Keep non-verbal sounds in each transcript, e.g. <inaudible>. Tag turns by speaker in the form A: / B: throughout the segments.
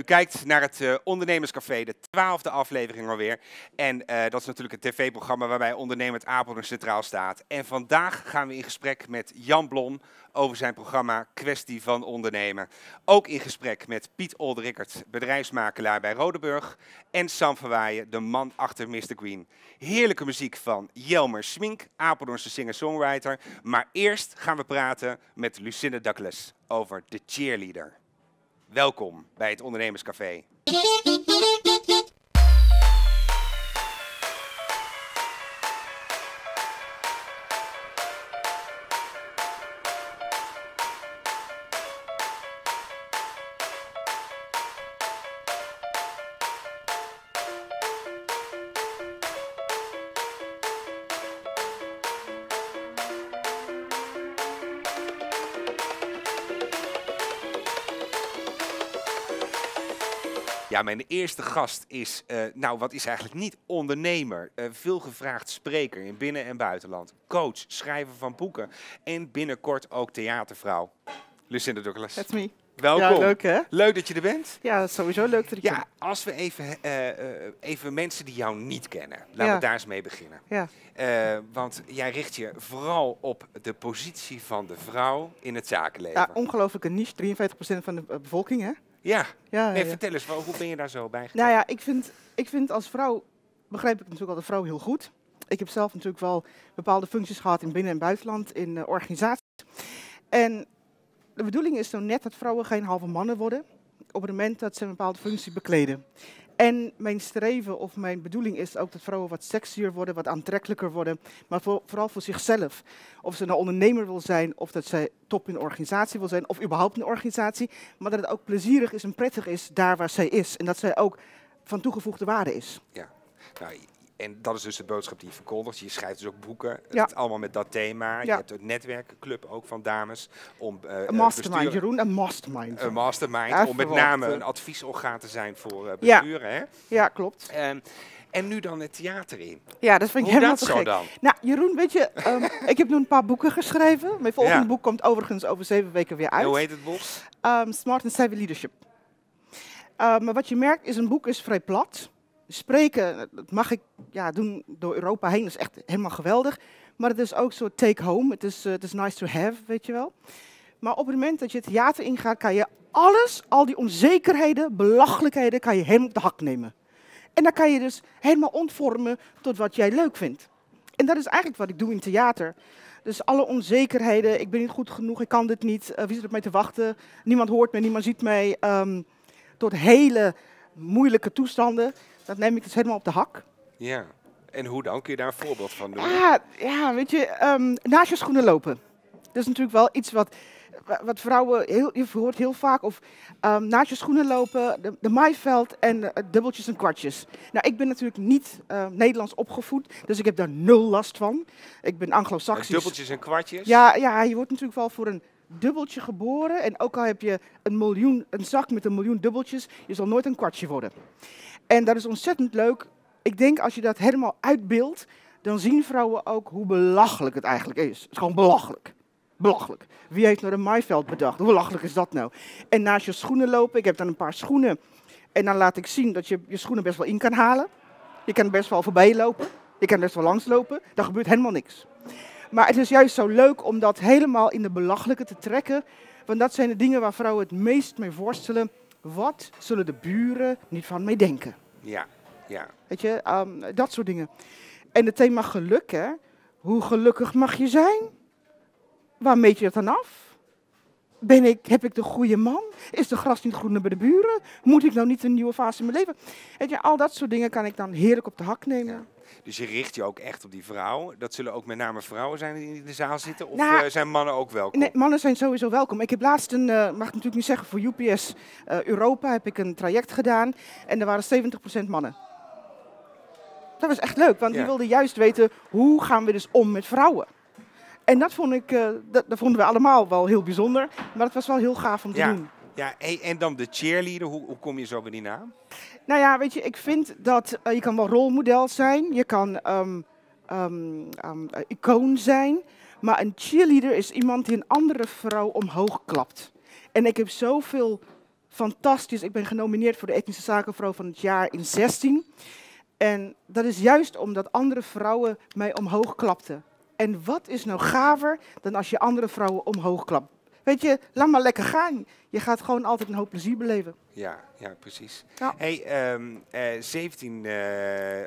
A: U kijkt naar het uh, Ondernemerscafé, de twaalfde aflevering alweer. En uh, dat is natuurlijk het tv-programma waarbij Ondernemend Apeldoorn centraal staat. En vandaag gaan we in gesprek met Jan Blon over zijn programma Kwestie van Ondernemen. Ook in gesprek met Piet Oldrickert, bedrijfsmakelaar bij Rodeburg. En Sam Verwaaien, de man achter Mr. Green. Heerlijke muziek van Jelmer Smink, Apeldoornse singer-songwriter. Maar eerst gaan we praten met Lucinda Douglas over The Cheerleader. Welkom bij het Ondernemerscafé. Ja, mijn eerste gast is, uh, nou wat is eigenlijk niet ondernemer, uh, veel gevraagd spreker in binnen- en buitenland, coach, schrijver van boeken en binnenkort ook theatervrouw. Lucinda Douglas.
B: That's me.
A: Welkom.
B: Ja, leuk hè?
A: Leuk dat je er bent.
B: Ja, sowieso leuk dat ik
A: Ja, als we even, uh, even mensen die jou niet kennen, laten ja. we daar eens mee beginnen.
B: Ja.
A: want jij richt je vooral op de positie van de vrouw in het zakenleven.
B: Ja, ongelooflijke niche, 53% van de bevolking hè?
A: Ja,
B: ja,
A: nee, vertel eens, hoe ben je daar zo bij
B: Nou ja, ik vind, ik vind als vrouw, begrijp ik natuurlijk al de vrouw heel goed. Ik heb zelf natuurlijk wel bepaalde functies gehad in binnen- en buitenland, in uh, organisaties. En de bedoeling is zo net dat vrouwen geen halve mannen worden, op het moment dat ze een bepaalde functie bekleden. En mijn streven of mijn bedoeling is ook dat vrouwen wat sexier worden, wat aantrekkelijker worden, maar voor, vooral voor zichzelf. Of ze nou ondernemer wil zijn, of dat zij top in een organisatie wil zijn, of überhaupt een organisatie, maar dat het ook plezierig is en prettig is daar waar zij is. En dat zij ook van toegevoegde waarde is.
A: Ja, nou, en dat is dus de boodschap die je verkondigt. Je schrijft dus ook boeken,
B: Ja.
A: het allemaal met dat thema. Je
B: Ja.
A: hebt een netwerkenclub ook van dames. Om, eh,
B: Een
A: eh,
B: mastermind,
A: bestuur-
B: Jeroen, een mastermind.
A: Een mastermind,
B: Ja,
A: om met name een adviesorgaan te zijn voor
B: Ja.
A: besturen. Hè?
B: Ja, klopt.
A: Ehm, en nu dan het theater in.
B: Ja, dat vind ik
A: Hoe
B: helemaal
A: dat zo dan?
B: Nou, Jeroen, weet je, ehm, <laughs> ik heb nu een paar boeken geschreven. Mijn volgende
A: Ja.
B: boek komt overigens over zeven weken weer uit.
A: En hoe heet het boek?
B: Ehm, Smart and Savvy Leadership. Maar wat je merkt is, een boek is vrij plat. Spreken, dat mag ik ja, doen door Europa heen, is echt helemaal geweldig. Maar het is ook zo take home, het is, het is nice to have, weet je wel. Maar op het moment dat je het theater ingaat, kan je alles, al die onzekerheden, belachelijkheden, kan je helemaal op de hak nemen. En dan kan je dus helemaal ontvormen tot wat jij leuk vindt. En dat is eigenlijk wat ik doe in theater. Dus alle onzekerheden, ik ben niet goed genoeg, ik kan dit niet, eh, wie zit op mij te wachten, niemand hoort me, niemand ziet mij, ehm, tot hele moeilijke toestanden, dat neem ik dus helemaal op de hak.
A: Ja. En hoe dan? Kun je daar een voorbeeld van doen?
B: Ja, ja weet je, ehm, naast je schoenen lopen. Dat is natuurlijk wel iets wat, wa- wat vrouwen, heel, je hoort heel vaak, of ehm, naast je schoenen lopen, de, de maaiveld en eh, dubbeltjes en kwartjes. Nou, ik ben natuurlijk niet eh, Nederlands opgevoed, dus ik heb daar nul last van. Ik ben anglo-saxisch.
A: dubbeltjes en kwartjes?
B: Ja, ja, je wordt natuurlijk wel voor een dubbeltje geboren. En ook al heb je een, miljoen, een zak met een miljoen dubbeltjes, je zal nooit een kwartje worden. En dat is ontzettend leuk. Ik denk als je dat helemaal uitbeeldt, dan zien vrouwen ook hoe belachelijk het eigenlijk is. Het is gewoon belachelijk. Belachelijk. Wie heeft nou een maaiveld bedacht? Hoe belachelijk is dat nou? En naast je schoenen lopen, ik heb dan een paar schoenen. En dan laat ik zien dat je je schoenen best wel in kan halen. Je kan best wel voorbij lopen. Je kan best wel langs lopen. Daar gebeurt helemaal niks. Maar het is juist zo leuk om dat helemaal in de belachelijke te trekken. Want dat zijn de dingen waar vrouwen het meest mee worstelen. Wat zullen de buren niet van mij denken?
A: Ja, ja.
B: Weet je, ehm, dat soort dingen. En het thema geluk, hè. Hoe gelukkig mag je zijn? Waar meet je dat dan af? Ben ik, heb ik de goede man? Is de gras niet groener bij de buren? Moet ik nou niet een nieuwe fase in mijn leven? Weet je, al dat soort dingen kan ik dan heerlijk op de hak nemen.
A: Dus je richt je ook echt op die vrouw. Dat zullen ook met name vrouwen zijn die in de zaal zitten? Of
B: Nou,
A: eh, zijn mannen ook welkom?
B: Nee, mannen zijn sowieso welkom. Ik heb laatst een, eh, mag ik natuurlijk niet zeggen, voor UPS eh, Europa heb ik een traject gedaan. En er waren 70% mannen. Dat was echt leuk, want
A: Ja.
B: die wilden juist weten hoe gaan we dus om met vrouwen. En dat, vond ik, dat, dat vonden we allemaal wel heel bijzonder. Maar het was wel heel gaaf om te
A: Ja.
B: doen.
A: Ja, en dan de cheerleader. Hoe, hoe kom je zo bij die naam?
B: Nou ja, weet je, ik vind dat eh, je kan wel rolmodel zijn. Je kan ehm, ehm, ehm, eh, icoon zijn. Maar een cheerleader is iemand die een andere vrouw omhoog klapt. En ik heb zoveel fantastisch. Ik ben genomineerd voor de Etnische Zakenvrouw van het jaar in 16. En dat is juist omdat andere vrouwen mij omhoog klapten. En wat is nou gaver dan als je andere vrouwen omhoog klapt? Weet je, laat maar lekker gaan. Je gaat gewoon altijd een hoop plezier beleven.
A: Ja, ja precies.
B: Ja.
A: Hey, ehm, eh, 17 eh,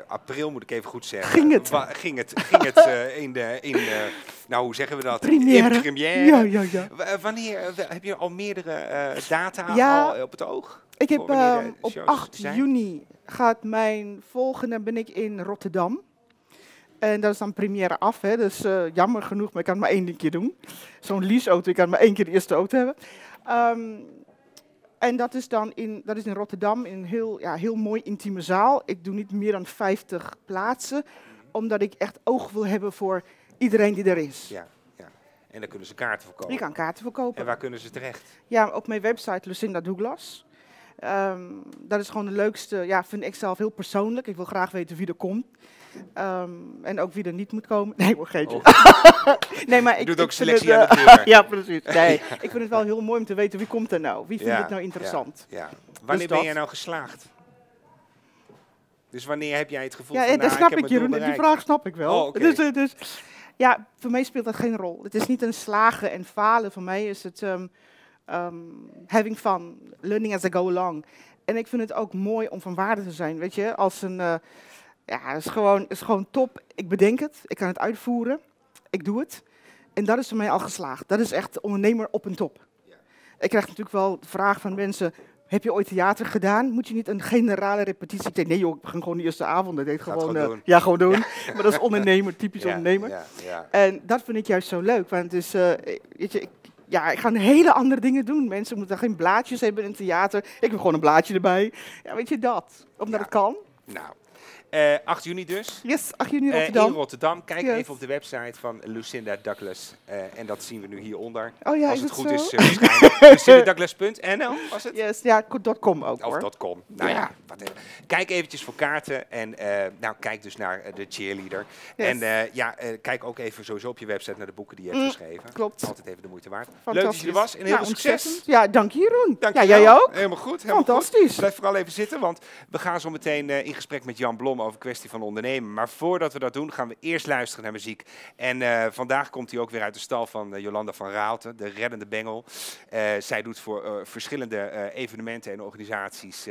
A: april moet ik even goed zeggen.
B: Ging het?
A: Wa- ging het, ging het eh, in de, in de, nou hoe zeggen we dat?
B: Première.
A: In première.
B: Ja, ja, ja.
A: W- Wanneer, heb je al meerdere data
B: Ja.
A: al op het oog?
B: Ik heb ehm, op
A: shows
B: 8
A: zijn?
B: juni gaat mijn volgende ben ik in Rotterdam. En dat is dan première af, hè. dus eh, jammer genoeg, maar ik kan het maar één keer doen. Zo'n leaseauto, ik kan maar één keer de eerste auto hebben. Ehm, en dat is dan in, dat is in Rotterdam in een heel, ja, heel mooi intieme zaal. Ik doe niet meer dan 50 plaatsen, omdat ik echt oog wil hebben voor iedereen die er is.
A: Ja, ja. En dan kunnen ze kaarten verkopen.
B: Je kan kaarten verkopen.
A: En waar kunnen ze terecht?
B: Ja, op mijn website Lucinda Douglas. Ehm, dat is gewoon de leukste, ja, vind ik zelf heel persoonlijk. Ik wil graag weten wie er komt. Ehm, en ook wie er niet moet komen. Nee, hoor, geetje. <laughs> nee, maar ik
A: doet ook selectie
B: het,
A: aan de
B: eh,
A: deur. <laughs>
B: Ja, precies. Nee, <laughs> ik vind het wel heel mooi om te weten wie komt er nou. Wie vindt
A: Ja,
B: het nou interessant?
A: Ja. Wanneer ben jij nou geslaagd? Dus wanneer heb jij het gevoel
B: Ja,
A: van,
B: eh, dat
A: nou,
B: snap ik, Jeroen. Die vraag snap ik wel.
A: Oh,
B: dus, eh, dus, ja, voor mij speelt dat geen rol. Het is niet een slagen en falen. Voor mij is het ehm, ehm, having fun, learning as I go along. En ik vind het ook mooi om van waarde te zijn. Weet je, als een. eh, ja, het is gewoon, is gewoon top. Ik bedenk het, ik kan het uitvoeren, ik doe het. En dat is voor mij al geslaagd. Dat is echt ondernemer op een top. Ik krijg natuurlijk wel de vraag van mensen. Heb je ooit theater gedaan? Moet je niet een generale repetitie? Ik denk, nee joh, ik begin gewoon de eerste avond. Dat deed gewoon,
A: gewoon
B: eh. Ja, gewoon doen. <laughs> Maar dat is ondernemer, typisch
A: Ja,
B: ondernemer.
A: Ja, ja.
B: En dat vind ik juist zo leuk. Want het is, eh, weet je, ik, ja, ik ga hele andere dingen doen. Mensen moeten geen blaadjes hebben in het theater. Ik wil gewoon een blaadje erbij. Ja, weet je dat? Omdat het kan.
A: Nou, eh 8 juni dus.
B: Yes, 8 juni
A: Eh,
B: Rotterdam.
A: in Rotterdam. Kijk
B: Yes.
A: even op de website van Lucinda Douglas. Eh, en dat zien we nu hieronder.
B: oh ja,
A: Als het
B: het
A: goed
B: zo?
A: is, waarschijnlijk. <laughs> lucindadouglas.nl was het?
B: Yes, ja, .com ook
A: Of
B: hoor.
A: .com. Nou ja,
B: Ja.
A: whatever. Kijk eventjes voor kaarten en eh, nou, kijk dus naar eh, de cheerleader.
B: Yes.
A: En eh, ja, eh, kijk ook even sowieso op je website naar de boeken die je hebt
B: Mm,
A: geschreven.
B: klopt.
A: Altijd even de moeite waard. Leuk dat je er was en heel veel succes.
B: ontzettend. Ja, dank je Jeroen.
A: Dank
B: ja, jij ook.
A: Helemaal goed. Helemaal
B: Fantastisch.
A: Goed. Blijf vooral even zitten, want we gaan zo meteen eh, in gesprek met Jan Blom over kwestie van ondernemen. Maar voordat we dat doen, gaan we eerst luisteren naar muziek. En eh, vandaag komt hij ook weer uit de stal van eh, Jolanda van Raalte, de reddende bengel. Eh, zij doet voor verschillende evenementen en organisaties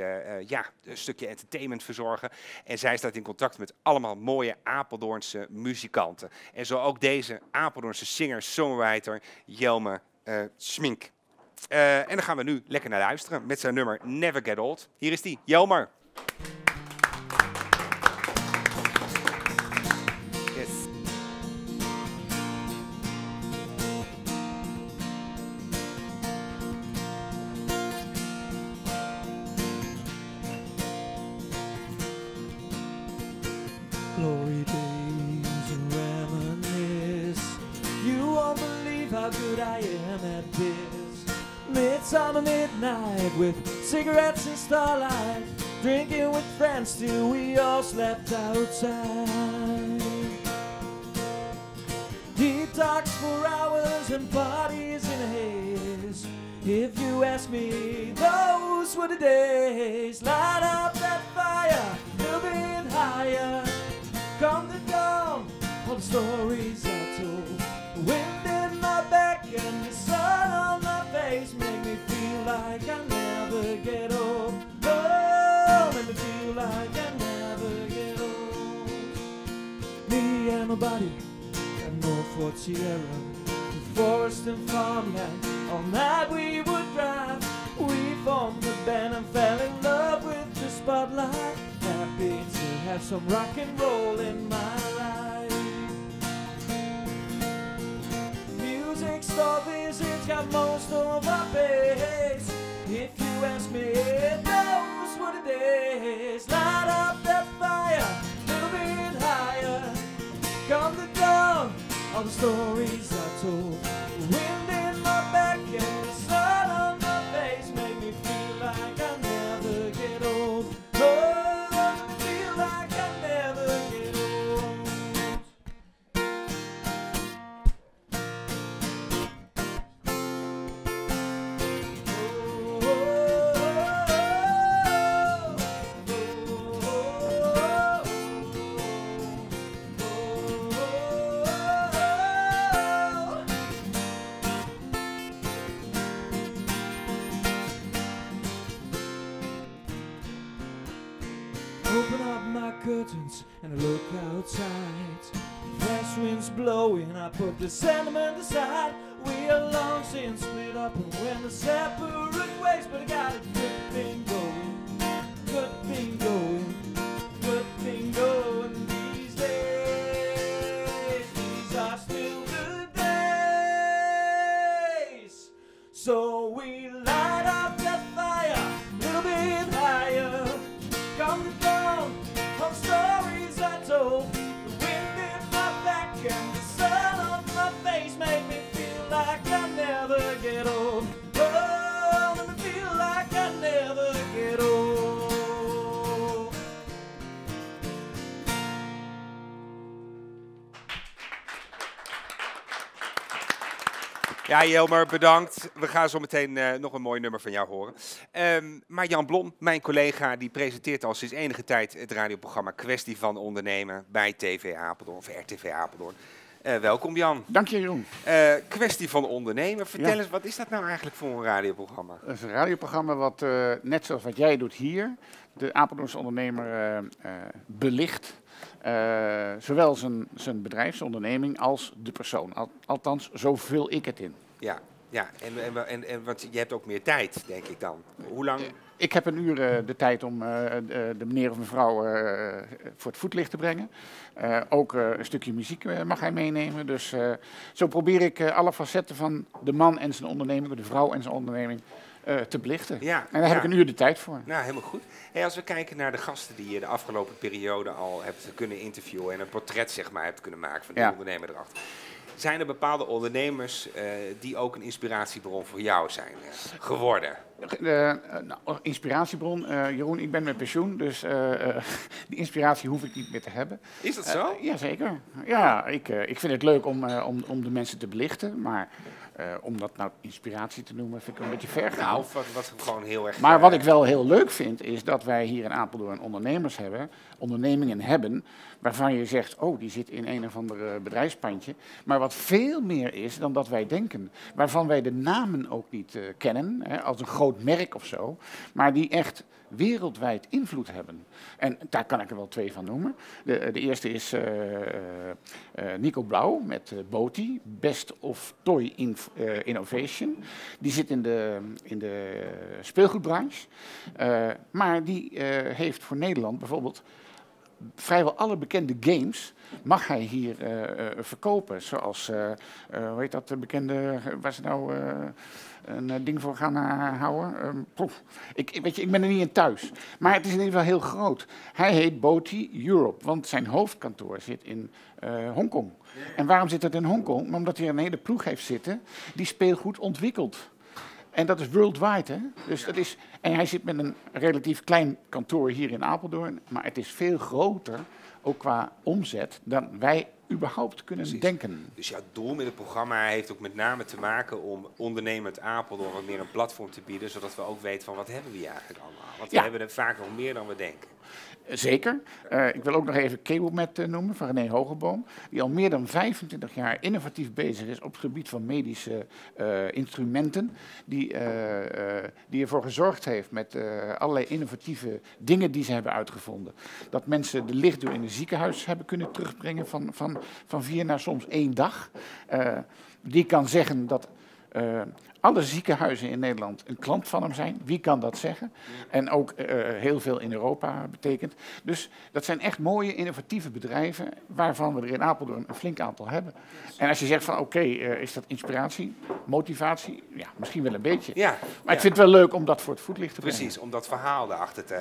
A: ja, een stukje entertainment verzorgen. En zij staat in contact met allemaal mooie Apeldoornse muzikanten. En zo ook deze Apeldoornse singer-songwriter Jelme Smink. En dan gaan we nu lekker naar luisteren met zijn nummer Never Get Old. Hier is die, Jelmer.
C: Come the dawn, all the stories I told. Wind in my back and the sun on my face make me feel like I never get old. Oh, make me feel like I never get old. Me and my body and North Sierra, the forest and farmland. All night we would drive. We formed the band and fell in love with the spotlight. Happy have some rock and roll in my life. Music store visits got most of our pace. If you ask me, it knows what it is. Light up that fire, little bit higher. Come the dawn, all the stories I told. Curtains and I look outside. Fresh winds blowing, I put the sentiment aside. We are long since split up and went the separate ways, but
A: Ja, Jelmer, bedankt. We gaan zo meteen eh, nog een mooi nummer van jou horen. Ehm, maar Jan Blom, mijn collega, die presenteert al sinds enige tijd het radioprogramma Kwestie van Ondernemen bij TV Apeldoorn of RTV Apeldoorn. Eh, welkom Jan.
D: Dank je, Jeroen.
A: Eh, kwestie van Ondernemen. Vertel
D: Ja.
A: eens, wat is dat nou eigenlijk voor een radioprogramma?
D: Dat is een radioprogramma wat, net zoals wat jij doet hier, de Apeldoornse ondernemer belicht. Zowel zijn, zijn bedrijfsonderneming als de persoon. Al- althans, zo vul ik het in.
A: Ja, ja en, en, en, en, want je hebt ook meer tijd, denk ik dan. Hoe lang?
D: Ik heb een uur eh, de tijd om eh, de, meneer of mevrouw eh, voor het voetlicht te brengen. Ook een stukje muziek mag hij meenemen. Dus zo probeer ik alle facetten van de man en zijn onderneming, de vrouw en zijn onderneming, te belichten.
A: Ja,
D: En daar heb ik een uur de tijd voor.
A: Nou, helemaal goed. Hey, als we kijken naar de gasten die je de afgelopen periode al hebt kunnen interviewen en een portret zeg maar hebt kunnen maken van de
D: Ja.
A: ondernemer erachter. Zijn er bepaalde ondernemers eh, die ook een inspiratiebron voor jou zijn eh, geworden?
D: Eh, nou, inspiratiebron. Jeroen, ik ben met pensioen, dus <laughs> die inspiratie hoef ik niet meer te hebben.
A: Is dat zo?
D: Jazeker. Ja, ik, ik vind het leuk om, om, om de mensen te belichten, maar eh, om dat nou inspiratie te noemen, vind ik een beetje ver gaan.
A: nou, wat, wat gewoon heel erg.
D: Maar
A: eh,
D: wat ik wel heel leuk vind, is dat wij hier in Apeldoorn ondernemers hebben, ondernemingen hebben, waarvan je zegt, oh, die zit in een of ander eh, bedrijfspandje. Maar wat veel meer is dan dat wij denken, waarvan wij de namen ook niet eh, kennen, hè, als een groot merk of zo, maar die echt wereldwijd invloed hebben. En daar kan ik er wel twee van noemen. De, de eerste is eh, eh, eh, Nico Blauw met eh, Boti, Best of Toy Inf- eh, Innovation. Die zit in de, in de speelgoedbranche. Eh, maar die eh, heeft voor Nederland bijvoorbeeld vrijwel alle bekende games mag hij hier eh, eh, verkopen. Zoals, eh, eh, hoe heet dat, de bekende, waar ze nou eh, een eh, ding voor gaan eh, houden? Ehm, ik, weet je, ik ben er niet in thuis. Maar het is in ieder geval heel groot. Hij heet Boti Europe, want zijn hoofdkantoor zit in eh, Hongkong. En waarom zit dat in Hongkong? Omdat hij een hele ploeg heeft zitten die speelgoed ontwikkelt. En dat is worldwide, hè? Dus dat is, en hij zit met een relatief klein kantoor hier in Apeldoorn, maar het is veel groter, ook qua omzet, dan wij überhaupt kunnen
A: Precies.
D: denken.
A: Dus jouw doel met het programma heeft ook met name te maken om ondernemend Apeldoorn wat meer een platform te bieden, zodat we ook weten van wat hebben we hier eigenlijk allemaal. Want we hebben er vaak nog meer dan we denken.
D: Zeker. Eh, ik wil ook nog even CableMed eh, noemen van René Hogeboom, die al meer dan 25 jaar innovatief bezig is op het gebied van medische eh, instrumenten, die, die ervoor gezorgd heeft met allerlei innovatieve dingen die ze hebben uitgevonden. Dat mensen de lichtduur in een ziekenhuis hebben kunnen terugbrengen van, van, van vier naar soms één dag. Die kan zeggen dat alle ziekenhuizen in Nederland een klant van hem zijn. Wie kan dat zeggen? En ook eh, heel veel in Europa betekent. Dus dat zijn echt mooie, innovatieve bedrijven, waarvan we er in Apeldoorn een flink aantal hebben. En als je zegt van oké, eh, is dat inspiratie, motivatie? Ja, misschien wel een beetje.
A: Ja,
D: Maar ik vind het wel leuk om dat voor het voetlicht te brengen.
A: Precies, om dat verhaal erachter te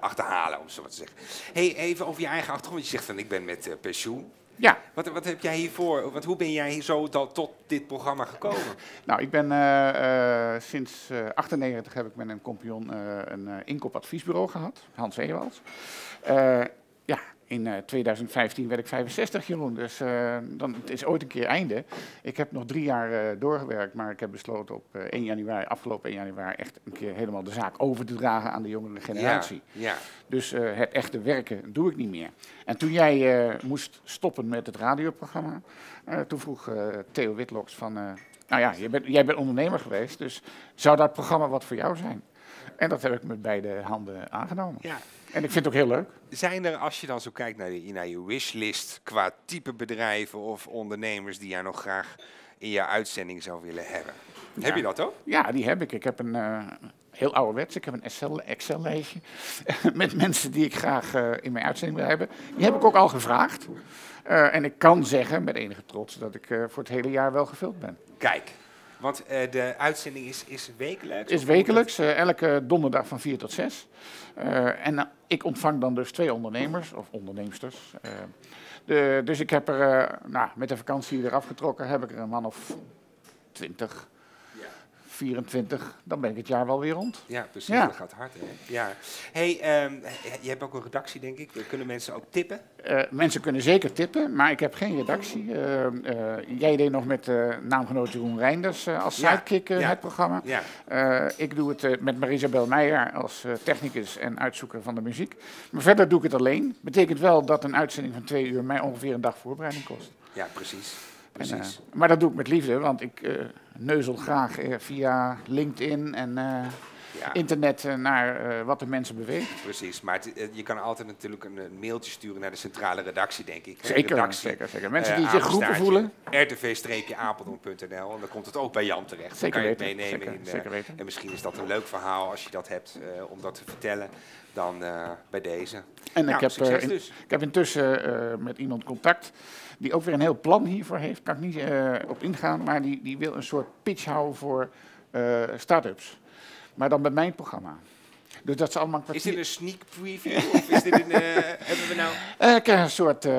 A: achterhalen, om zo maar te zeggen. Hey, even over je eigen achtergrond. Je zegt van ik ben met pensioen.
D: Ja,
A: Wat, wat heb jij hiervoor? Wat, hoe ben jij hier zo tot, tot dit programma gekomen?
D: nou ik ben eh, eh, sinds eh 98 heb ik met een compagnon eh, een eh, inkoopadviesbureau gehad, Hans Ewals. Eh, ja, in eh, 2015 werd ik 65, Jeroen. Dus eh, dan, het is ooit een keer einde. Ik heb nog drie jaar eh, doorgewerkt, maar ik heb besloten op eh, 1 januari, afgelopen 1 januari, echt een keer helemaal de zaak over te dragen aan de jongere generatie.
A: Ja, ja.
D: Dus eh, het echte werken doe ik niet meer. En toen jij eh, moest stoppen met het radioprogramma, eh, toen vroeg eh, Theo Witloks van, eh, nou ja, jij bent, jij bent ondernemer geweest, dus zou dat programma wat voor jou zijn? En dat heb ik met beide handen aangenomen.
A: Ja.
D: En ik vind het ook heel leuk.
A: Zijn er, als je dan zo kijkt naar, de, naar je wishlist qua type bedrijven of ondernemers die jij nog graag in je uitzending zou willen hebben? Heb je dat ook?
D: Ja, die heb ik. Ik heb een eh, heel ouderwets. Ik heb een Excel- Excel-lijstje <laughs> met mensen die ik graag eh, in mijn uitzending wil hebben. Die heb ik ook al gevraagd. Eh, en ik kan zeggen met enige trots dat ik voor het hele jaar wel gevuld ben.
A: Kijk, want eh, de uitzending is, is wekelijks?
D: Is wekelijks, eh, elke donderdag van 4 tot 6. Eh, en ik ontvang dan dus twee ondernemers, of onderneemsters. De, dus ik heb er, nou, met de vakantie eraf getrokken, heb ik er een man of 20,
A: Ja.
D: 24. Dan ben ik het jaar wel weer rond.
A: Ja, precies.
D: Ja.
A: Dat gaat hard, hè? Ja. hey, ehm, je hebt ook een redactie, denk ik. Kunnen mensen ook tippen?
D: Eh, mensen kunnen zeker tippen, maar ik heb geen redactie. Eh, eh, jij deed nog met eh naamgenoot Jeroen Reinders als
A: Ja,
D: sidekick
A: ja.
D: het programma.
A: Ja.
D: Ik doe het met Marisabel Meijer als technicus en uitzoeker van de muziek. Maar verder doe ik het alleen. Betekent wel dat een uitzending van twee uur mij ongeveer een dag voorbereiding kost.
A: Ja, precies. Precies.
D: eh, maar dat doe ik met liefde, want ik eh, neuzel graag eh, via LinkedIn en
A: ja,
D: internet eh, naar eh, wat de mensen beweegt.
A: precies. Maar het- eh, je kan altijd natuurlijk een, een mailtje sturen naar de centrale redactie, denk ik.
D: Zeker,
A: Redactie,
D: zeker, zeker. Mensen die zich
A: apenstaartje,
D: voelen.
A: rtv-apeldoorn.nl en dan komt het ook bij Jan terecht.
D: Zeker
A: kan je het
D: weten,
A: meenemen.
D: zeker,
A: in,
D: zeker weten.
A: En misschien is dat een leuk verhaal als je dat hebt om dat te vertellen. Dan bij deze.
D: En
A: Nou,
D: ik, heb, eh, in-
A: dus.
D: ik heb intussen met iemand contact die ook weer een heel plan hiervoor heeft. Kan ik niet op ingaan, maar die, die wil een soort pitch houden voor start-ups. Maar dan bij mijn programma. Dus dat ze allemaal een
A: Is dit een sneak preview? of is dit een, eh, <laughs> hebben we nou...
D: Eh, ik een soort, eh,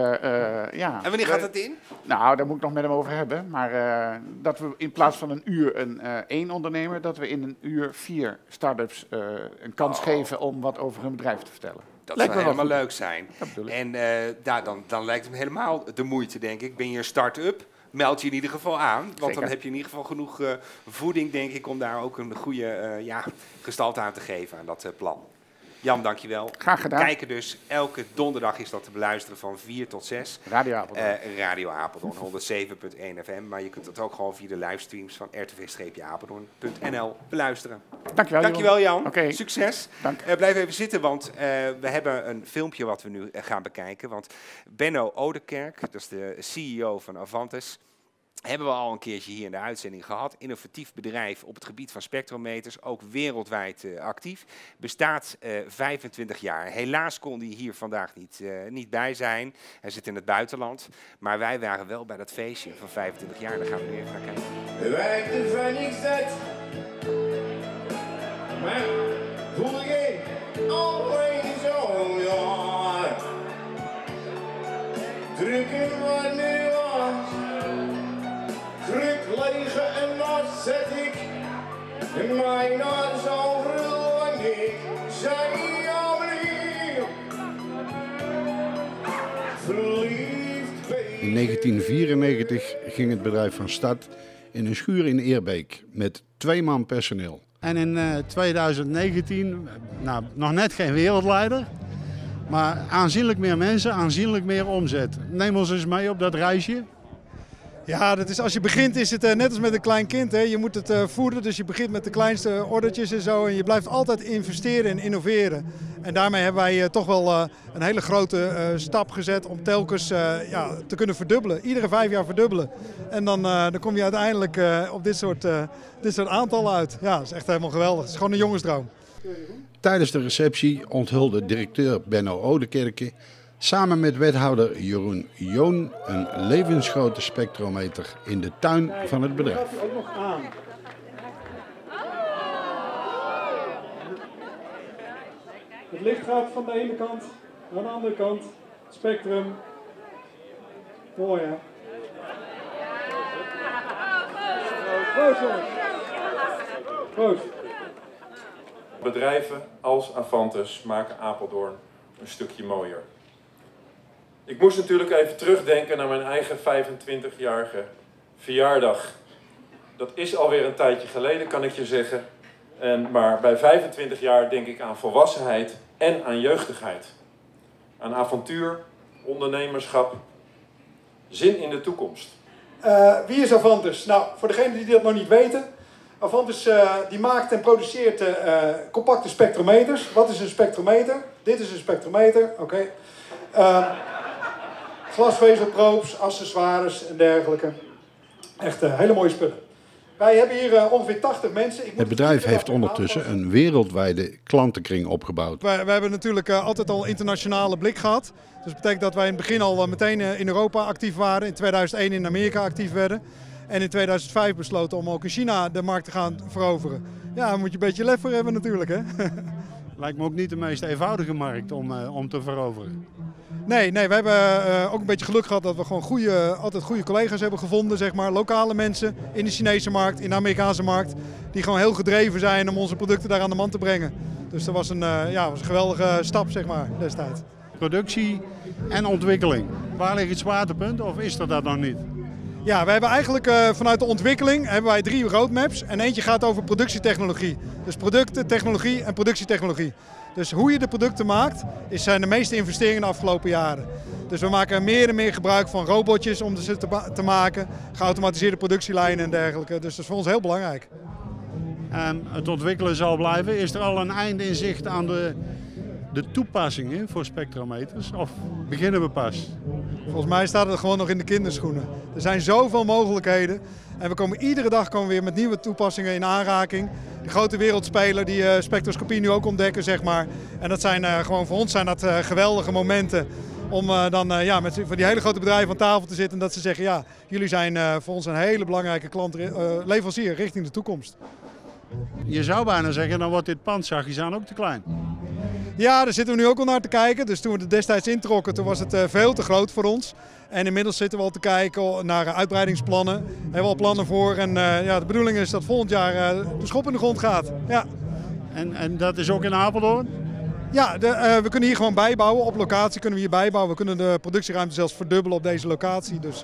D: ja...
A: En wanneer gaat het in?
D: Nou, daar moet ik nog met hem over hebben. Maar dat we in plaats van een uur een één ondernemer, dat we in een uur vier start-ups een kans
A: Oh.
D: geven om wat over hun bedrijf te vertellen.
A: Dat
D: Lijkt
A: zou
D: me
A: helemaal
D: goed.
A: leuk zijn.
D: Dat.
A: En daar dan, dan lijkt het me helemaal de moeite, denk ik. Ben je een start-up? Meld je in ieder geval aan. Want dan heb je in ieder geval genoeg eh, voeding, denk ik, om daar ook een goede eh, ja, gestalte aan te geven aan dat eh, plan. Jan, dankjewel.
D: Graag gedaan.
A: Kijken dus. Elke donderdag is dat te beluisteren van 4 tot 6.
D: Radio Apeldoorn.
A: Eh, Radio Apeldoorn, 107.1 FM. Maar je kunt dat ook gewoon via de livestreams van rtv-apeldoorn.nl beluisteren.
D: Dankjewel.
A: Dankjewel. Jan. Succes.
D: Dank.
A: Eh, blijf even zitten, want eh, we hebben een filmpje wat we nu gaan bekijken. Want Benno Odekerk, dat is de CEO van Avantes, hebben we al een keertje hier in de uitzending gehad. Innovatief bedrijf op het gebied van spectrometers, ook wereldwijd eh, actief. Bestaat eh, 25 jaar. Helaas kon hij hier vandaag niet, eh, niet bij zijn. Hij zit in het buitenland. Maar wij waren wel bij dat feestje van 25 jaar. Daar gaan we nu even naar kijken.
E: Ja. Drukken mijn en ik ben
F: In 1994 ging het bedrijf van start in een schuur in Eerbeek met twee man personeel.
G: En in eh, 2019, nou, nog net geen wereldleider, maar aanzienlijk meer mensen, aanzienlijk meer omzet. Neem ons eens mee op dat reisje.
H: Ja, dat is, als je begint is het eh, net als met een klein kind. Hè. Je moet het eh, voeden, dus je begint met de kleinste ordertjes en zo. En je blijft altijd investeren en innoveren. En daarmee hebben wij eh, toch wel een hele grote stap gezet om telkens ja, te kunnen verdubbelen. Iedere vijf jaar verdubbelen. En dan, dan kom je uiteindelijk op dit soort, dit soort aantallen uit. Ja, dat is echt helemaal geweldig. Het is gewoon een jongensdroom.
F: Tijdens de receptie onthulde directeur Benno Odekerke samen met wethouder Jeroen Joon een levensgrote spectrometer in de tuin van het bedrijf.
G: Het licht gaat van de ene kant naar de andere kant. Spectrum. Mooi hè? Proost jongens. Proost.
I: Bedrijven als Avantus maken Apeldoorn een stukje mooier. Ik moest natuurlijk even terugdenken naar mijn eigen 25-jarige verjaardag. Dat is alweer een tijdje geleden, kan ik je zeggen. En, maar bij 25 jaar denk ik aan volwassenheid en aan jeugdigheid. Aan avontuur, ondernemerschap, zin in de toekomst.
H: Eh, wie is Avantus? Nou, voor degenen die dat nog niet weten. Avantis eh, die maakt en produceert eh, compacte spectrometers. Wat is een spectrometer? Dit is een spectrometer, oké. Glasvezelprobes, accessoires en dergelijke. Echt eh, hele mooie spullen. Wij hebben hier eh, ongeveer 80 mensen. Ik moet
F: Het bedrijf heeft ondertussen een wereldwijde klantenkring opgebouwd.
H: Wij, wij hebben natuurlijk eh, altijd al een internationale blik gehad. Dus dat betekent dat wij in het begin al meteen in Europa actief waren. In 2001 in Amerika actief werden. En in 2005 besloten om ook in China de markt te gaan veroveren. Ja, daar moet je een beetje lef voor hebben natuurlijk hè. <laughs>
G: Lijkt me ook niet de meest eenvoudige markt om, eh, om te veroveren.
H: Nee, nee, we hebben eh, ook een beetje geluk gehad dat we gewoon goede, altijd goede collega's hebben gevonden. Zeg maar, lokale mensen in de Chinese markt, in de Amerikaanse markt. Die gewoon heel gedreven zijn om onze producten daar aan de man te brengen. Dus dat was een, eh, ja, was een geweldige stap zeg maar, destijds.
G: Productie en ontwikkeling. Waar ligt het zwaartepunt of is er dat nog niet?
H: Ja, we hebben eigenlijk eh, vanuit de ontwikkeling hebben wij drie roadmaps. En eentje gaat over productietechnologie. Dus producten, technologie en productietechnologie. Dus hoe je de producten maakt, is, zijn de meeste investeringen de afgelopen jaren. Dus we maken meer en meer gebruik van robotjes om ze te, te maken. Geautomatiseerde productielijnen en dergelijke. Dus dat is voor ons heel belangrijk.
G: En het ontwikkelen zal blijven. Is er al een einde in zicht aan de, de toepassingen voor spectrometers? Of beginnen we pas?
H: Volgens mij staat het gewoon nog in de kinderschoenen. Er zijn zoveel mogelijkheden. En we komen iedere dag komen we weer met nieuwe toepassingen in aanraking. De grote wereldspeler die eh, spectroscopie nu ook ontdekken, zeg maar. En dat zijn eh, gewoon voor ons zijn dat eh, geweldige momenten. Om dan ja, met die hele grote bedrijven aan tafel te zitten en dat ze zeggen: ja, jullie zijn voor ons een hele belangrijke klant, leverancier richting de toekomst.
G: Je zou bijna zeggen, dan wordt dit pand zachtjes aan ook te klein.
H: Ja, daar zitten we nu ook al naar te kijken. Dus toen we er destijds introkken, toen was het eh, veel te groot voor ons. En inmiddels zitten we al te kijken naar eh, uitbreidingsplannen. Daar hebben we al plannen voor. En eh, ja, de bedoeling is dat volgend jaar de schop in de grond gaat. Ja,
G: En, en dat is ook in Apeldoorn?
H: ja de, we kunnen hier gewoon bijbouwen. Op locatie kunnen we hier bijbouwen. We kunnen de productieruimte zelfs verdubbelen op deze locatie. Dus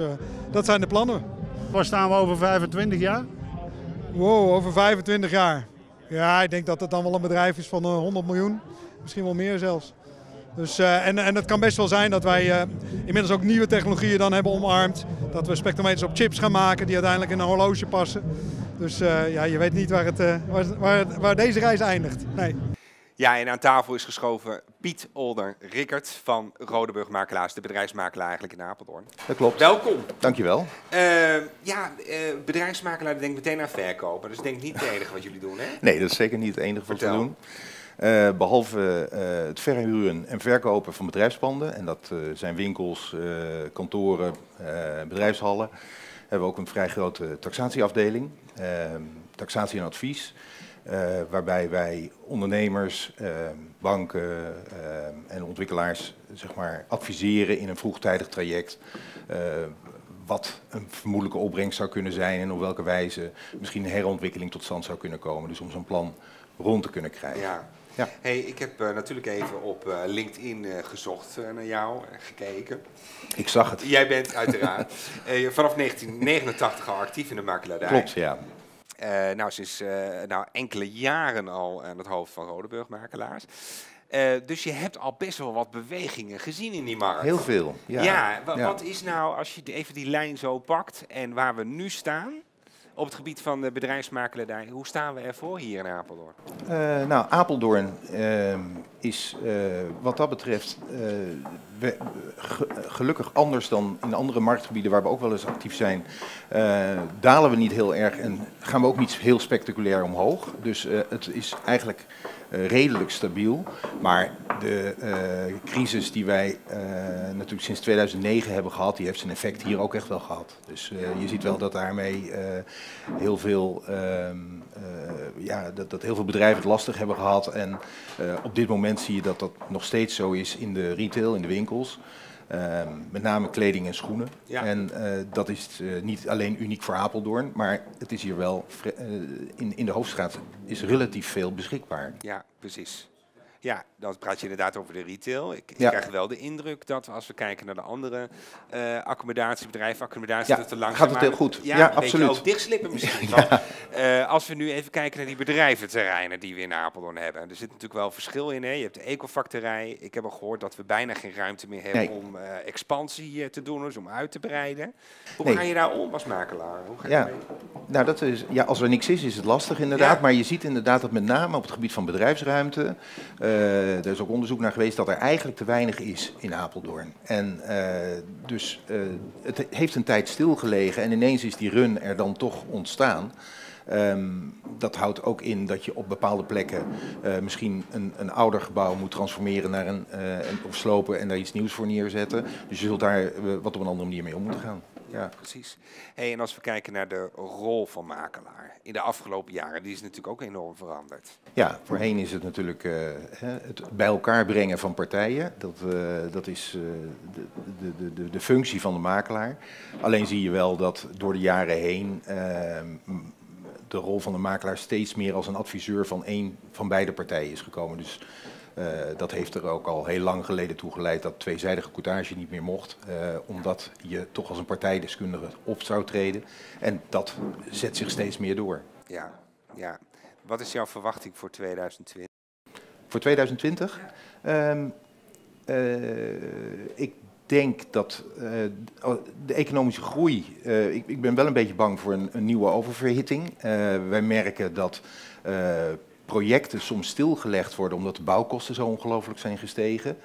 H: dat zijn de plannen.
G: Waar staan we over 25 jaar?
H: Wow, over 25 jaar. Ja, ik denk dat het dan wel een bedrijf is van eh, 100 miljoen. Misschien wel meer zelfs. Dus, eh, en, en het kan best wel zijn dat wij eh, inmiddels ook nieuwe technologieën dan hebben omarmd. Dat we spectrometers op chips gaan maken die uiteindelijk in een horloge passen. Dus eh, ja, je weet niet waar, het, eh, waar, waar, waar deze reis eindigt. Nee.
A: Ja, en aan tafel is geschoven Piet Older Rickert van Rodeburg Makelaars, de bedrijfsmakelaar eigenlijk in Apeldoorn.
J: Dat klopt.
A: Welkom.
J: Dankjewel.
A: Eh, ja, eh, bedrijfsmakelaar denkt meteen aan verkopen. Dus denk niet het enige wat jullie doen, hè?
J: Nee, dat is zeker niet het enige wat
A: Vertel.
J: we doen. Eh, behalve eh, het verhuren en verkopen van bedrijfspanden, en dat zijn winkels, kantoren, bedrijfshallen, hebben we ook een vrij grote taxatieafdeling, eh, taxatie en advies, waarbij wij ondernemers, eh, banken eh, en ontwikkelaars zeg maar, adviseren in een vroegtijdig traject. eh, wat een vermoedelijke opbrengst zou kunnen zijn en op welke wijze misschien een herontwikkeling tot stand zou kunnen komen. Dus om zo'n plan rond te kunnen krijgen.
A: Ja.
J: Ja.
A: Hey, ik heb eh, natuurlijk even op eh, LinkedIn eh, gezocht eh, naar jou, eh, gekeken.
J: Ik zag het.
A: Jij bent uiteraard <laughs> eh, vanaf 1989 al actief in de makelaardij.
J: Klopt, ja.
A: Eh, nou, sinds eh, nou, enkele jaren al aan het hoofd van Rodeburg Makelaars. Eh, dus je hebt al best wel wat bewegingen gezien in die markt.
J: Heel veel. Ja,
A: Ja,
J: Ja.
A: wat is nou, als je even die lijn zo pakt en waar we nu staan op het gebied van de bedrijfsmakelaardij, hoe staan we ervoor hier in Apeldoorn?
J: Eh, nou, Apeldoorn ehm, is eh, wat dat betreft eh, gelukkig anders dan in andere marktgebieden waar we ook wel eens actief zijn. dalen we niet heel erg en gaan we ook niet heel spectaculair omhoog. Dus het is eigenlijk redelijk stabiel. Maar de eh, crisis die wij eh, natuurlijk sinds 2009 hebben gehad, die heeft zijn effect hier ook echt wel gehad. Dus eh, je ziet wel dat daarmee heel veel, ehm, eh, ja, dat, dat heel veel bedrijven het lastig hebben gehad. En op dit moment zie je dat dat nog steeds zo is in de retail, in de winkels. Ehm, met name kleding en schoenen.
A: Ja.
J: En dat is niet alleen uniek voor Apeldoorn, maar het is hier wel, in, in de hoofdstraat is relatief veel beschikbaar.
A: Ja, precies. Ja, dan praat je inderdaad over de retail. Ik, ik
J: Ja.
A: krijg wel de indruk dat als we kijken naar de andere eh, accommodatiebedrijven, accommodatie,
J: Ja,
A: dat er
J: gaat het heel goed. Ja,
A: Ja,
J: absoluut.
A: ook dichtslippen misschien. <laughs> Want, eh, als we nu even kijken naar die bedrijventerreinen die we in Apeldoorn hebben. Er zit natuurlijk wel verschil in. Hè? Je hebt de ecofactorij. Ik heb al gehoord dat we bijna geen ruimte meer hebben
J: Nee.
A: om eh, expansie te doen, dus om uit te breiden. Hoe
J: Nee.
A: ga je daar om als makelaar? Hoe ga je
J: Ja.
A: daarmee?
J: Nou, dat is, ja, als er niks is, is het lastig inderdaad. Maar je ziet inderdaad dat met name op het gebied van bedrijfsruimte, er is ook onderzoek naar geweest dat er eigenlijk te weinig is in Apeldoorn. En eh, dus eh, het heeft een tijd stilgelegen en ineens is die run er dan toch ontstaan. Ehm, dat houdt ook in dat je op bepaalde plekken eh, misschien een, een ouder gebouw moet transformeren naar een, eh, of slopen en daar iets nieuws voor neerzetten. Dus je zult daar eh, wat op een andere manier mee om moeten gaan. Ja.
A: Precies. En als we kijken naar de rol van makelaar in de afgelopen jaren, die is natuurlijk ook enorm veranderd.
J: Ja, voorheen is het natuurlijk eh, het bij elkaar brengen van partijen. Dat, eh, dat is eh, de, de, de, de, functie van de makelaar. Alleen zie je wel dat door de jaren heen eh, m- de rol van de makelaar steeds meer als een adviseur van één van beide partijen is gekomen. Dus eh, dat heeft er ook al heel lang geleden toe geleid dat tweezijdige coutage niet meer mocht. eh, omdat je toch als een partijdeskundige op zou treden. En dat zet zich steeds meer door.
A: Ja, ja. Wat is jouw verwachting voor 2020?
J: Voor 2020? Ehm, eh, ik denk dat de economische groei. ik, ik ben wel een beetje bang voor een, een nieuwe oververhitting. Wij merken dat projecten soms stilgelegd worden omdat de bouwkosten zo ongelooflijk zijn gestegen.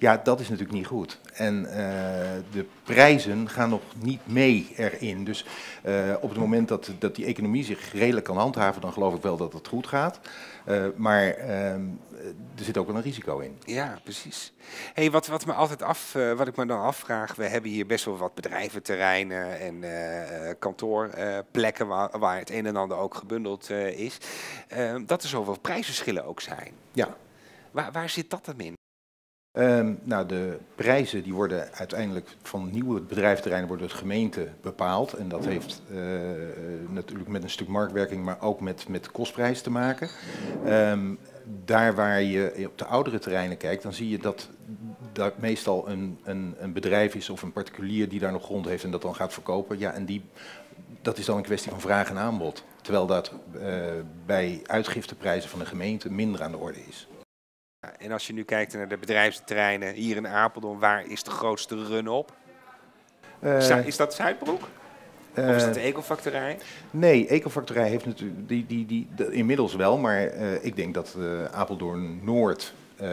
J: Ja, dat is natuurlijk niet goed. En eh, de prijzen gaan nog niet mee erin. Dus eh, op het moment dat, dat die economie zich redelijk kan handhaven, dan geloof ik wel dat het goed gaat. Eh, maar ehm, er zit ook wel een risico in.
A: Ja, precies. Hey, wat, wat, me altijd af, wat ik me dan afvraag, we hebben hier best wel wat bedrijventerreinen en kantoorplekken waar, waar het een en ander ook gebundeld is. Eh, dat er zoveel prijsverschillen ook zijn.
J: Ja.
A: Waar, waar zit dat dan in?
J: Ehm, nou, de prijzen die worden uiteindelijk van nieuwe bedrijventerreinen worden door de gemeente bepaald. En dat heeft eh, natuurlijk met een stuk marktwerking, maar ook met, met kostprijs te maken. Ehm, daar waar je op de oudere terreinen kijkt, dan zie je dat dat meestal een, een, een bedrijf is of een particulier die daar nog grond heeft en dat dan gaat verkopen. Ja, en die, dat is dan een kwestie van vraag en aanbod. Terwijl dat eh, bij uitgifteprijzen van de gemeente minder aan de orde is.
A: En als je nu kijkt naar de bedrijventerreinen hier in Apeldoorn, waar is de grootste run op?
J: Eh,
A: is dat Zuidbroek? of is dat de
J: eh,
A: Ecofactorij?
J: Nee, Ecofactorij heeft natuurlijk die, die, die, de- inmiddels wel, maar eh, ik denk dat eh, Apeldoorn Noord eh,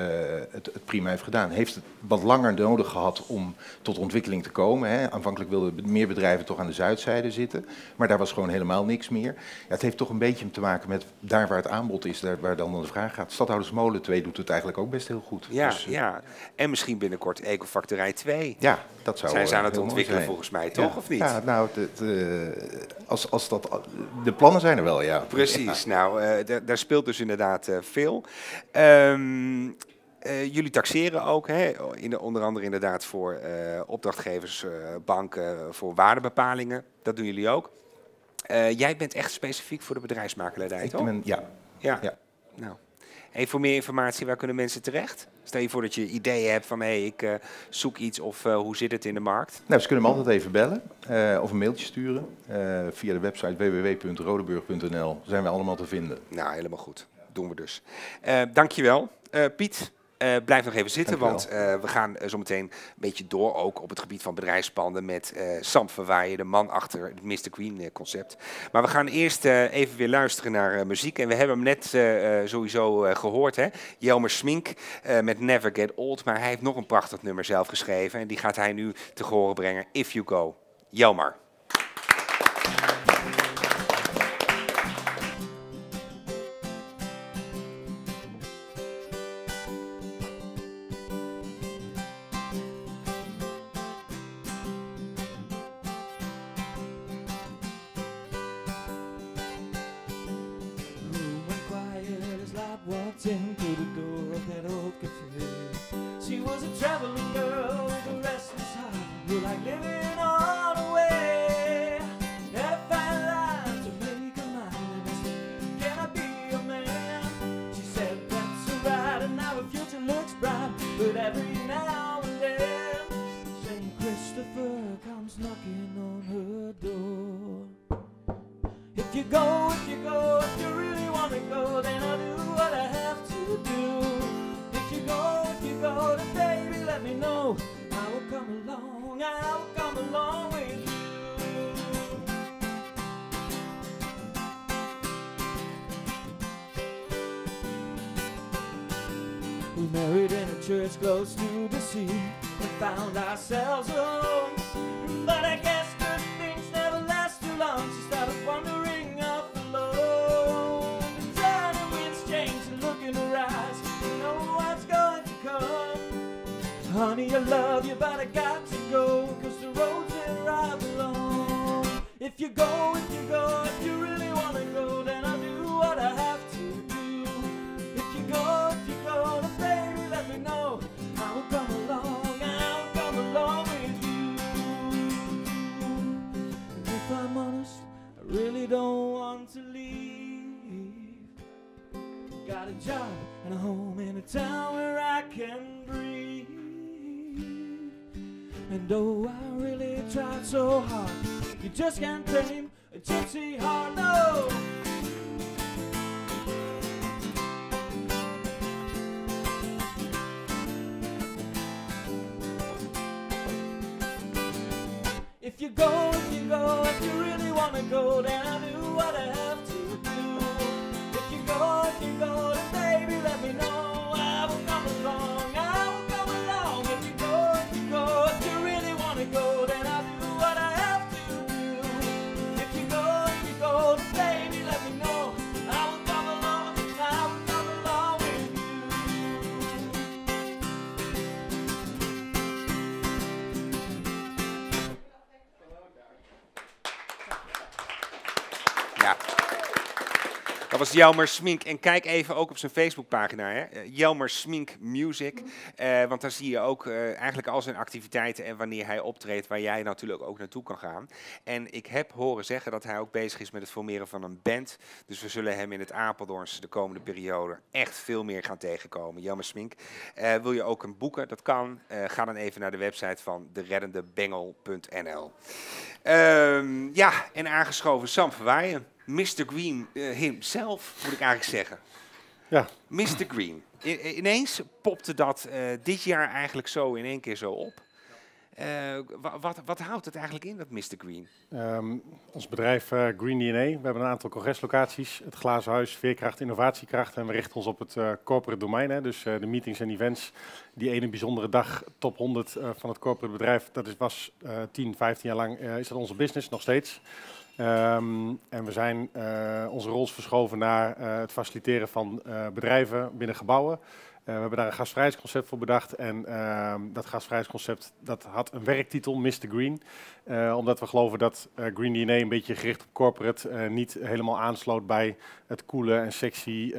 J: het, het prima heeft gedaan. Heeft het wat langer nodig gehad om tot ontwikkeling te komen. Hè. Aanvankelijk wilden meer bedrijven toch aan de zuidzijde zitten, maar daar was gewoon helemaal niks meer. Ja, het heeft toch een beetje te maken met daar waar het aanbod is, daar waar dan de vraag gaat. Stadhoudersmolen 2 doet het eigenlijk ook best heel goed.
A: Ja,
J: Dus, eh,
A: ja. En misschien binnenkort Ecofactorij 2.
J: ja, dat zou
A: Zijn ze
J: eh,
A: aan het
J: heel mooi
A: ontwikkelen volgens mij, toch?
J: Ja.
A: Of niet?
J: Ja, nou, het, het, eh, als, als dat, de plannen zijn er wel, ja.
A: Precies, nou, eh, da- daar speelt dus inderdaad eh, veel. Ehm, eh, jullie taxeren ook, hè? In de, onder andere inderdaad voor eh, opdrachtgevers, eh, banken, voor waardebepalingen. Dat doen jullie ook. Jij bent echt specifiek voor de bedrijfsmakelaardij,
J: Ik
A: toch?
J: ben, ja,
A: Ja.
J: ja.
A: Nou. Hey, voor meer informatie, waar kunnen mensen terecht? Stel je voor dat je ideeën hebt van, hé, hey, ik zoek iets of hoe zit het in de markt?
J: Nou, ze kunnen me altijd even bellen of een mailtje sturen. Via de website www.rodeburg.nl zijn we allemaal te vinden.
A: Nou, helemaal goed. Doen we dus. Dankjewel. Eh Piet, eh, blijf nog even zitten, want eh, we gaan eh, zo meteen een beetje door ook op het gebied van bedrijfspanden met Sam Verwaaien, de man achter het Mr. Queen concept. Maar we gaan eerst even weer luisteren naar muziek. En we hebben hem net sowieso eh, gehoord, hè? Jelmer Smink met Never Get Old. Maar hij heeft nog een prachtig nummer zelf geschreven en die gaat hij nu te horen brengen, If You Go. Jelmer.
C: We married in a church close to the sea and found ourselves alone. But I guess good things never last too long. She started wandering off alone. The turning winds change and look in her eyes. You know what's going to come. Honey, I love you, but I got to go. Cause the road's where I belong. If you go, if you go, if you really wanna go, then I'll do what I have to don't want to leave. Got a job and a home in a town where I can breathe. And though I really tried so hard, you just can't tame a gypsy heart, no. If you go, if you go, if you really wanna go, then I'll do what I have to do. If you go, if you go, then
A: Dat was Jelmer Smink. En kijk even ook op zijn Facebookpagina, hè. Eh, Jelmer Smink Music. Eh, want daar zie je ook eh, eigenlijk al zijn activiteiten en wanneer hij optreedt, waar jij natuurlijk ook naartoe kan gaan. En ik heb horen zeggen dat hij ook bezig is met het formeren van een band. Dus we zullen hem in het Apeldoornse de komende periode echt veel meer gaan tegenkomen. Jelmer Smink. Wil je ook een boeken? Dat kan. Ga dan even naar de website van dereddendebengel.nl. Ehm, ja, en aangeschoven Sam Verwaaien. Mr. Green eh, himself, moet ik eigenlijk zeggen.
K: Ja.
A: Mr. Green. I- ineens popte dat eh, dit jaar eigenlijk zo in één keer zo op. Eh, wa- wat, wat houdt het eigenlijk in, dat Mr. Green?
K: Ehm, ons bedrijf eh, Green DNA, we hebben een aantal congreslocaties. Het Glazen Huis, Veerkracht, Innovatiekracht. En we richten ons op het corporate domein. Hè, dus de meetings en events. Die ene bijzondere dag, top 100 eh, van het corporate bedrijf. Dat is, was eh 10, 15 jaar lang is dat onze business, nog steeds. Ehm, en we zijn eh, onze rols verschoven naar eh, het faciliteren van eh, bedrijven binnen gebouwen. We hebben daar een gastvrijheidsconcept voor bedacht. En ehm, dat gastvrijheidsconcept dat had een werktitel, Mr. Green. Omdat we geloven dat Green DNA een beetje gericht op corporate niet helemaal aansloot bij het coole en sexy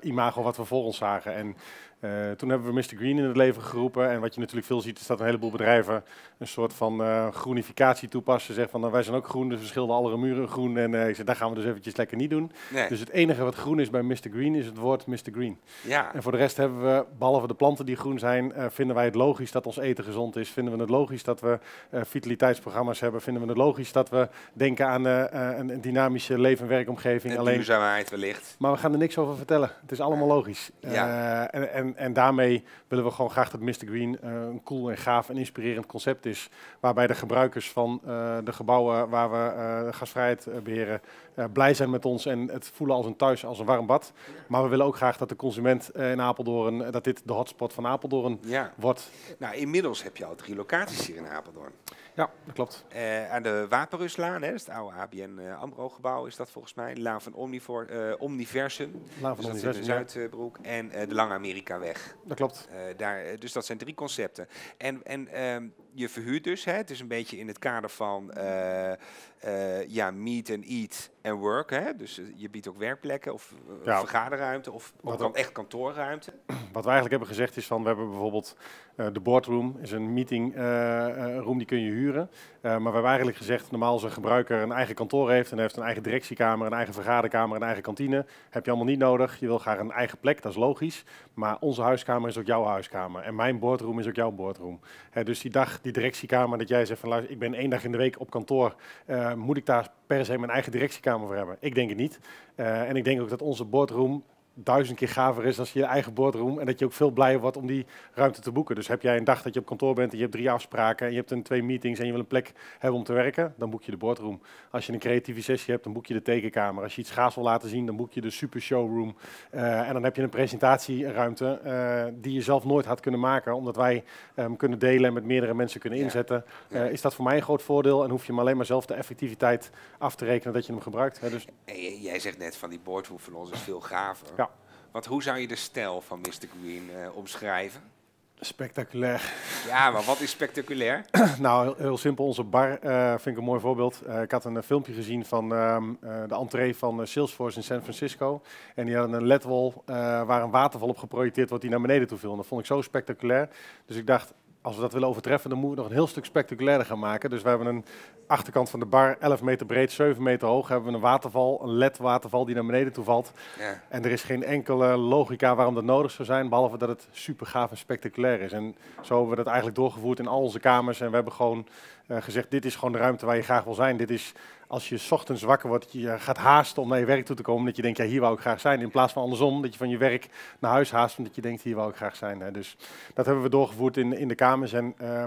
K: imago wat we voor ons zagen. En eh, toen hebben we Mr. Green in het leven geroepen. En wat je natuurlijk veel ziet, is dat een heleboel bedrijven een soort van eh, groenificatie toepassen. Zeggen van nou, wij zijn ook groen, dus we schilderen alle muren groen. En eh, ik zeg, dat gaan we dus eventjes lekker niet doen.
A: Nee.
K: Dus het enige wat groen is bij Mr. Green is het woord Mr. Green.
A: Ja,
K: En voor de rest hebben we, behalve de planten die groen zijn, vinden wij het logisch dat ons eten gezond is. Vinden we het logisch dat we vitaliteitsprogramma's hebben. Vinden we het logisch dat we denken aan een, dynamische leef- en werkomgeving.
A: en
K: Alleen,
A: duurzaamheid wellicht.
K: maar we gaan er niks over vertellen. Het is allemaal logisch.
A: Ja.
K: Eh, en, en, en daarmee willen we gewoon graag dat Mr. Green eh, een cool en gaaf en inspirerend concept is. Waarbij de gebruikers van eh, de gebouwen waar we de gasvrijheid eh, beheren eh, blij zijn met ons en het voelen als een thuis, als een warm bad. Maar we willen ook graag dat de consument in Apeldoorn, dat dit de hotspot van Apeldoorn
A: Ja.
K: wordt.
A: Nou, inmiddels heb je al drie locaties hier in Apeldoorn.
K: Ja, dat klopt.
A: Eh, aan de Wapenruslaan, hè, dat is het oude ABN eh, AMRO-gebouw, is dat volgens mij. De Laan van Omnivor, eh, Omniversum.
K: Laan van
A: dus dat in
K: ja.
A: Zuidbroek. En de Lange Amerikaweg.
K: Dat klopt.
A: Daar, dus dat zijn drie concepten. En, en ehm, je verhuurt dus, hè, het is een beetje in het kader van eh, eh, ja, meet and eat en work. Hè? Dus eh, je biedt ook werkplekken of
K: Ja.
A: vergaderruimte of ook
K: Wat
A: dan echt kantoorruimte.
K: Wat we eigenlijk hebben gezegd is van, we hebben bijvoorbeeld de boardroom, is een meeting room die kun je huren. Maar we hebben eigenlijk gezegd, normaal als een gebruiker een eigen kantoor heeft en heeft een eigen directiekamer, een eigen vergaderkamer, een eigen kantine, heb je allemaal niet nodig. Je wil graag een eigen plek, dat is logisch. Maar onze huiskamer is ook jouw huiskamer en mijn boardroom is ook jouw boardroom. Hè, dus die dag, die directiekamer, dat jij zegt van, luister, ik ben één dag in de week op kantoor, eh, moet ik daar per se mijn eigen directiekamer voor hebben? Ik denk het niet. Eh, en ik denk ook dat onze boardroom duizend keer gaver is als je eigen boardroom. En dat je ook veel blijer wordt om die ruimte te boeken. Dus heb jij een dag dat je op kantoor bent en je hebt drie afspraken en je hebt een twee meetings en je wil een plek hebben om te werken, dan boek je de boardroom. Als je een creatieve sessie hebt, dan boek je de tekenkamer. Als je iets gaafs wil laten zien, dan boek je de super showroom. Eh, en dan heb je een presentatieruimte eh, die je zelf nooit had kunnen maken, omdat wij hem kunnen delen en met meerdere mensen kunnen inzetten.
A: Ja.
K: Eh, is dat voor mij een groot voordeel en hoef je hem alleen maar zelf de effectiviteit af te rekenen dat je hem gebruikt. Hè. Dus
A: jij zegt net van die boardroom van ons is veel gaver.
K: Ja.
A: Want hoe zou je de stijl van Mr. Green eh, omschrijven?
K: spectaculair.
A: Ja, maar wat is spectaculair? <clears throat>
K: Nou, heel, simpel. Onze bar eh, vind ik een mooi voorbeeld. Eh, ik had een filmpje gezien van ehm, eh, de entree van Salesforce in San Francisco. En die hadden een ledwall waar een waterval op geprojecteerd wordt die naar beneden toe viel. En dat vond ik zo spectaculair. Dus ik dacht, als we dat willen overtreffen, dan moeten we nog een heel stuk spectaculairder gaan maken. Dus we hebben een achterkant van de bar, 11 meter breed, 7 meter hoog, hebben we een waterval, een led-waterval die naar beneden toe valt.
A: Ja.
K: En er is geen enkele logica waarom dat nodig zou zijn, behalve dat het super gaaf en spectaculair is. En zo hebben we dat eigenlijk doorgevoerd in al onze kamers. En we hebben gewoon gezegd, dit is gewoon de ruimte waar je graag wil zijn. Dit is als je ochtends wakker wordt, je eh, gaat haasten om naar je werk toe te komen. Dat je denkt, ja, hier wou ik graag zijn. In plaats van andersom, dat je van je werk naar huis haast, omdat je denkt, hier wou ik graag zijn. Hè. Dus dat hebben we doorgevoerd in, in de kamers en eh,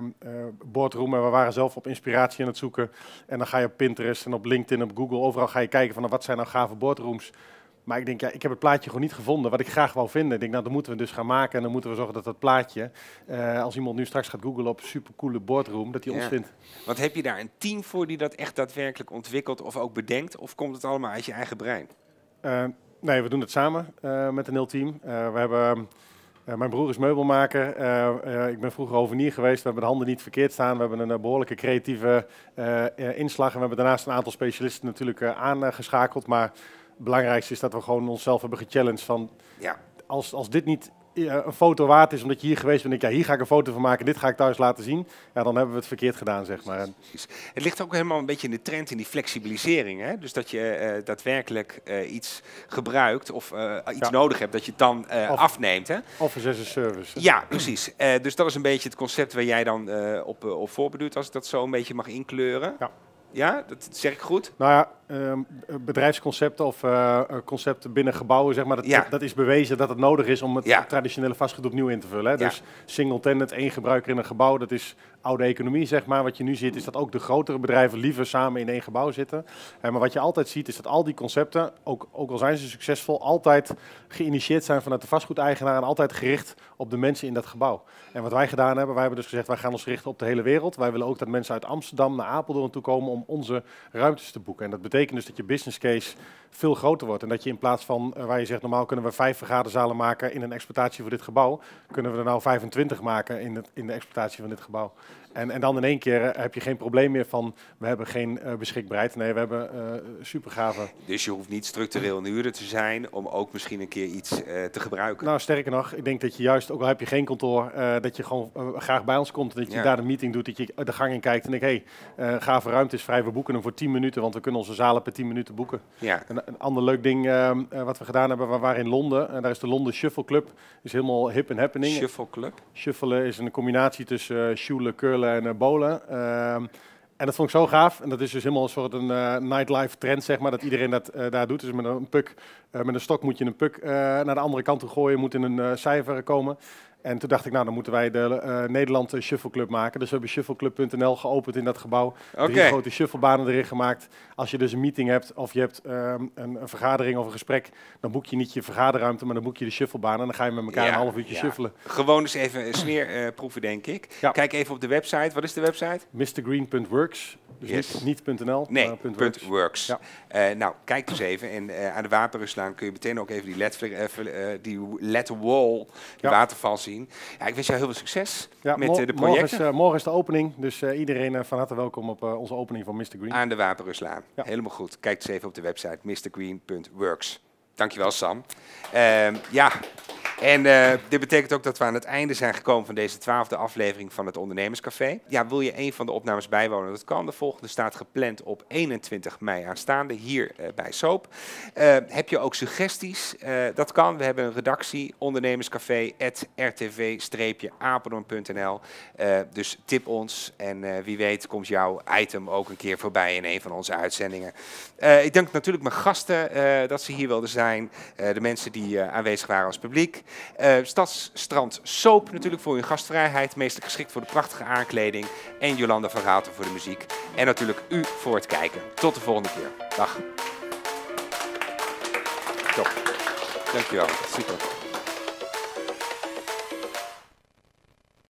K: boardroom. En we waren zelf op inspiratie aan het zoeken. En dan ga je op Pinterest en op LinkedIn, op Google, overal ga je kijken van, nou, wat zijn nou gave boardrooms. Maar ik denk, ja, ik heb het plaatje gewoon niet gevonden wat ik graag wou vinden. Ik denk, nou, dan moeten we dus gaan maken. En dan moeten we zorgen dat dat plaatje, eh, als iemand nu straks gaat googlen op supercoole boardroom, dat hij ons
A: Ja.
K: vindt.
A: Want heb je daar een team voor die dat echt daadwerkelijk ontwikkelt of ook bedenkt? Of komt het allemaal uit je eigen brein?
K: Eh, nee, we doen het samen eh, met een heel team. We hebben, mijn broer is meubelmaker. Ik ben vroeger hovenier geweest. We hebben de handen niet verkeerd staan. We hebben een eh, behoorlijke creatieve inslag. En we hebben daarnaast een aantal specialisten natuurlijk aangeschakeld. Maar belangrijkste is dat we gewoon onszelf hebben gechallenged van...
A: Ja.
K: Als, als dit niet eh, een foto waard is omdat je hier geweest bent en denk, ja, hier ga ik een foto van maken, dit ga ik thuis laten zien, ja, dan hebben we het verkeerd gedaan, zeg maar. En
A: Het ligt ook helemaal een beetje in de trend in die flexibilisering. Hè? Dus dat je eh, daadwerkelijk eh, iets gebruikt of iets
K: Ja.
A: nodig hebt dat je het dan
K: Of-
A: afneemt. Hè?
K: Office as a service.
A: Ja, precies. Dus dat is een beetje het concept waar jij dan op, op voorbeduurt, als ik dat zo een beetje mag inkleuren.
K: Ja.
A: Ja, dat zeg ik goed.
K: Nou ja, bedrijfsconcepten of eh, eh, concepten binnen gebouwen, zeg maar, dat,
A: Ja.
K: dat, is bewezen dat het nodig is om het
A: Ja.
K: traditionele vastgoed opnieuw in te vullen. Hè. Dus single tenant, één gebruiker in een gebouw, dat is oude economie, zeg maar. Wat je nu ziet is dat ook de grotere bedrijven liever samen in één gebouw zitten. Eh, maar wat je altijd ziet is dat al die concepten, ook, ook al zijn ze succesvol, altijd geïnitieerd zijn vanuit de vastgoedeigenaar en altijd gericht op de mensen in dat gebouw. En wat wij gedaan hebben, wij hebben dus gezegd, wij gaan ons richten op de hele wereld. Wij willen ook dat mensen uit Amsterdam naar Apeldoorn toe komen om onze ruimtes te boeken. En dat betekent dus dat je business case veel groter wordt. En dat je in plaats van, eh, waar je zegt, normaal kunnen we vijf vergaderzalen maken in een exploitatie voor dit gebouw, kunnen we er nou 25 maken in, in de exploitatie van dit gebouw. En, en dan in één keer eh, heb je geen probleem meer van, we hebben geen eh, beschikbaarheid. Nee, we hebben eh super gave
A: Dus je hoeft niet structureel een huurder te zijn om ook misschien een keer iets te gebruiken.
K: Nou, sterker nog, ik denk dat je juist, ook al heb je geen kantoor, dat je gewoon graag bij ons komt. Dat je
A: Ja.
K: daar de meeting doet, dat je de gang in kijkt en denkt, hé, hey, gave ruimte is vrij, we boeken hem voor 10 minuten, want we kunnen onze zalen per 10 minuten boeken.
A: ja.
K: Een, een ander leuk ding ehm, eh, wat we gedaan hebben, we waren in Londen. En daar is de Londen Shuffle Club. is helemaal hip en happening.
A: Shuffle Club.
K: Shuffelen is een combinatie tussen uh, shoelen, curlen en eh, bowlen. Ehm, en dat vond ik zo gaaf. En dat is dus helemaal een soort een eh, nightlife trend, zeg maar, dat iedereen dat eh, daar doet. Dus met een puck, eh, met een stok moet je een puck eh, naar de andere kant toe gooien, moet in een cijfer komen. En toen dacht ik, nou, dan moeten wij de eh Nederland eh, Shuffle Club maken. Dus we hebben shuffleclub.nl geopend in dat gebouw.
A: Oké.
K: Drie grote shufflebanen erin gemaakt. Als je dus een meeting hebt of je hebt ehm, een, een vergadering of een gesprek, dan boek je niet je vergaderruimte, maar dan boek je de shufflebaan. En dan ga je met elkaar
A: Ja,
K: een half uurtje
A: ja.
K: shuffelen.
A: Gewoon eens even een smeerproeven, denk ik.
K: Ja.
A: Kijk even op de website. Wat is de website?
K: MrGreen.works. Dus
A: Yes.
K: niet, niet .nl,
A: Nee,
K: maar
A: punt
K: .works.
A: Eh, nou, kijk dus even. En eh, aan de Wapenrustlaan kun je meteen ook even die LED, eh, eh, die LED wall, die
K: Ja.
A: waterval zien. Zien. Ja, ik wens jou heel veel succes
K: Ja,
A: met eh, de
K: morgen, is,
A: projecten
K: eh, morgen is de opening, dus eh, iedereen van harte welkom op onze opening van Mr. Green.
A: aan de Wapenruslaan.
K: Ja.
A: Helemaal goed. Kijk eens even op de website mrgreen.works. Dankjewel Sam. Ehm, ja, en eh, dit betekent ook dat we aan het einde zijn gekomen van deze twaalfde aflevering van het Ondernemerscafé. Ja, wil je een van de opnames bijwonen? Dat kan. De volgende staat gepland op 21 mei aanstaande, hier eh, bij Soap. Eh, heb je ook suggesties? Dat kan. We hebben een redactie, ondernemerscafé.rtv-apeldoorn.nl. Dus tip ons en wie weet komt jouw item ook een keer voorbij in een van onze uitzendingen. Ik dank natuurlijk mijn gasten dat ze hier wilden zijn. De mensen die aanwezig waren als publiek. Eh, Stadsstrand Soap natuurlijk voor hun gastvrijheid. Meestelijk geschikt voor de prachtige aankleding. En Jolanda van Raalte voor de muziek. En natuurlijk u voor het kijken. Tot de volgende keer. Dag. Top. Dankjewel. Super.